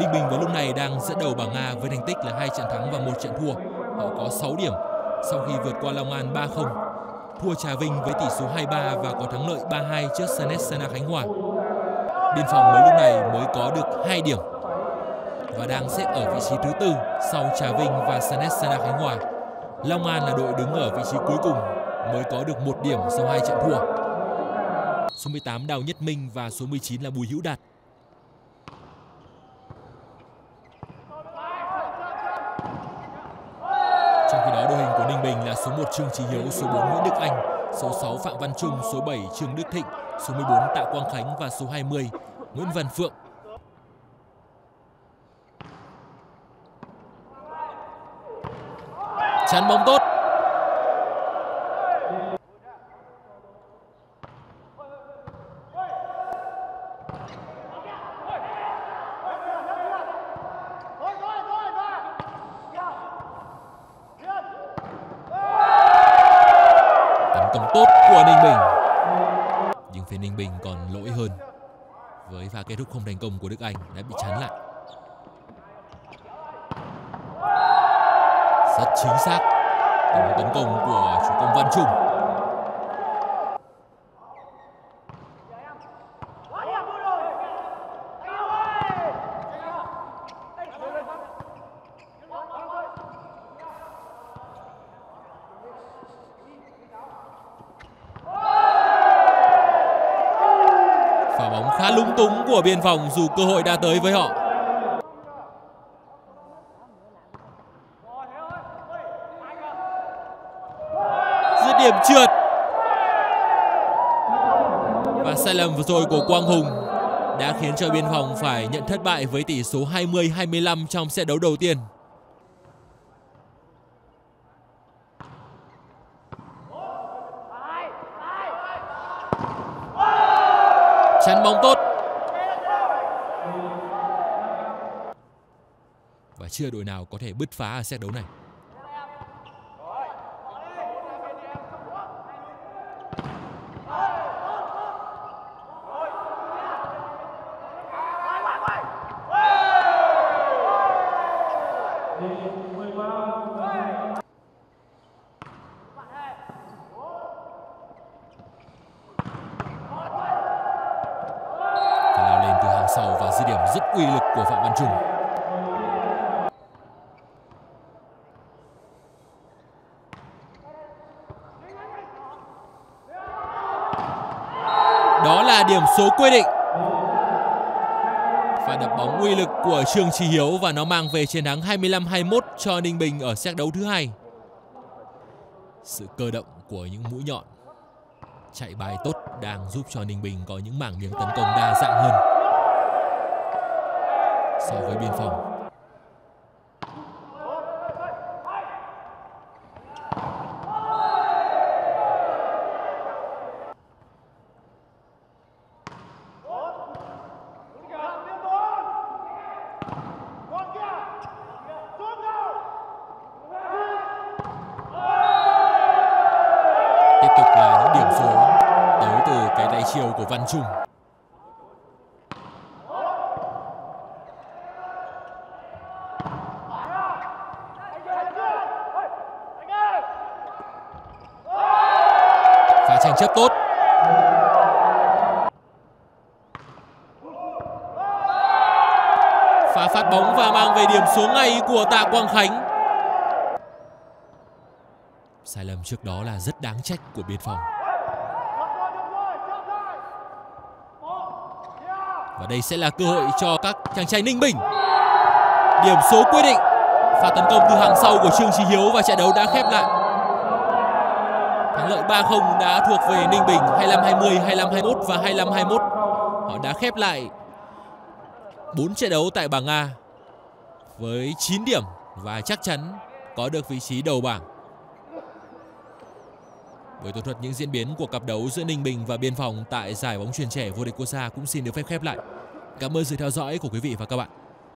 Ninh Bình vào lúc này đang dẫn đầu bảng Nga với thành tích là hai trận thắng và một trận thua. Họ có 6 điểm sau khi vượt qua Long An 3-0, thua Trà Vinh với tỷ số 2-3 và có thắng lợi 3-2 trước Sanet Sana Khánh Hòa. Biên phòng mới lúc này mới có được 2 điểm và đang xếp ở vị trí thứ tư sau Trà Vinh và Sanet Sana Khánh Hòa. Long An là đội đứng ở vị trí cuối cùng mới có được một điểm sau hai trận thua. Số 18 Đào Nhất Minh và số 19 là Bùi Hữu Đạt. Trong khi đó đội hình của Ninh Bình là số 1 Trương Trí Hiếu, số 4 Nguyễn Đức Anh, số 6 Phạm Văn Trung, số 7 Trương Đức Thịnh, số 14 Tạ Quang Khánh và số 20 Nguyễn Văn Phượng. Chắn bóng tốt. Công tốt của Ninh Bình. Nhưng phía Ninh Bình còn lỗi hơn. Với pha kết thúc không thành công của Đức Anh đã bị chắn lại. Rất chính xác. Từ tấn công của chủ công Văn Trung. Bóng khá lung túng của biên phòng dù cơ hội đã tới với họ. Dứt điểm trượt. Và sai lầm vừa rồi của Quang Hùng đã khiến cho biên phòng phải nhận thất bại với tỷ số 20-25 trong set đấu đầu tiên. Chắn bóng tốt. Và chưa đội nào có thể bứt phá ở set đấu này. Rất uy lực của Phạm Văn Trung. Đó là điểm số quyết định. Pha đập bóng uy lực của Trương Trí Hiếu và nó mang về chiến thắng 25-21 cho Ninh Bình ở xét đấu thứ hai. Sự cơ động của những mũi nhọn chạy bài tốt đang giúp cho Ninh Bình có những mảng miếng tấn công đa dạng hơn so với biên phòng. Tiếp tục là những điểm số tới từ cái tay chiều của Văn Trung. Pha tranh chấp tốt. phá phát bóng và mang về điểm số ngay của Tạ Quang Khánh. Sai lầm trước đó là rất đáng trách của biên phòng. Và đây sẽ là cơ hội cho các chàng trai Ninh Bình. Điểm số quyết định. Pha tấn công từ hàng sau của Trương Chí Hiếu và trận đấu đã khép lại. Thắng lợi 3-0 đã thuộc về Ninh Bình 25-20, 25-21 và 25-21. Họ đã khép lại 4 trận đấu tại bảng A với 9 điểm và chắc chắn có được vị trí đầu bảng. Với tường thuật những diễn biến của cặp đấu giữa Ninh Bình và Biên Phòng tại giải bóng truyền trẻ vô địch quốc gia cũng xin được phép khép lại. Cảm ơn sự theo dõi của quý vị và các bạn.